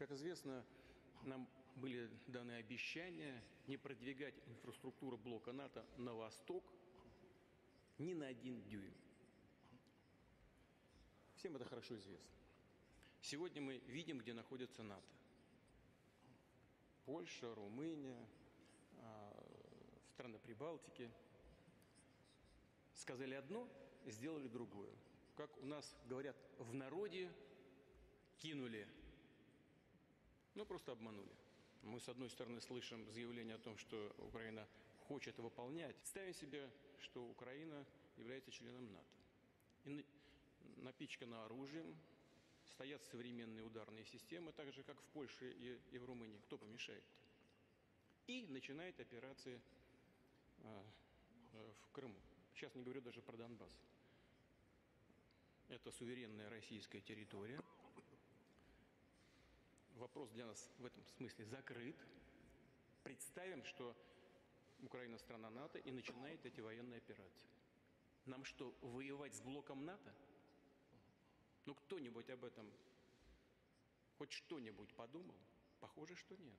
Как известно, нам были даны обещания не продвигать инфраструктуру блока НАТО на восток ни на один дюйм. Всем это хорошо известно. Сегодня мы видим, где находится НАТО. Польша, Румыния, а, страны Прибалтики. Сказали одно, сделали другое. Как у нас говорят в народе, кинули, ну просто обманули. Мы, с одной стороны, слышим заявление о том, что Украина хочет выполнять. Ставим себе, что Украина является членом НАТО. И напичкана оружием, стоят современные ударные системы, так же, как в Польше и, и в Румынии. Кто помешает? И начинает операции э, э, в Крыму. Сейчас не говорю даже про Донбасс. Это суверенная российская территория. Вопрос для нас в этом смысле закрыт. Представим, что Украина страна НАТО и начинает эти военные операции. Нам что, воевать с блоком НАТО? Ну кто-нибудь об этом хоть что-нибудь подумал? Похоже, что нет.